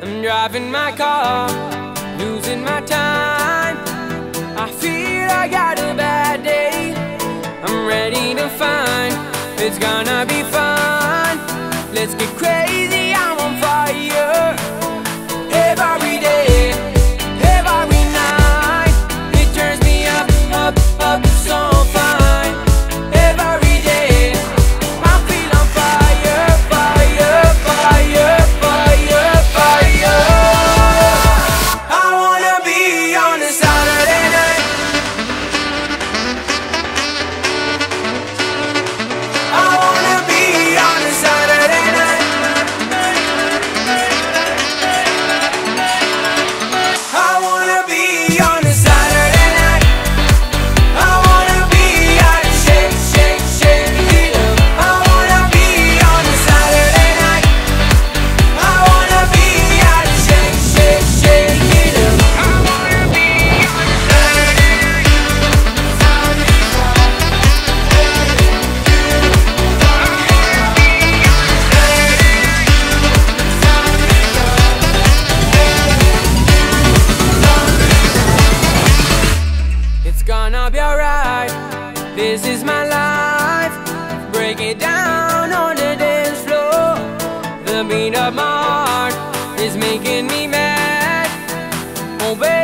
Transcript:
I'm driving my car, losing my time. I feel I got a bad day. I'm ready to find it's gonna be fun. Let's get crazy, gonna be alright. This is my life. Break it down on the dance floor. The beat of my heart is making me mad. Oh, desire.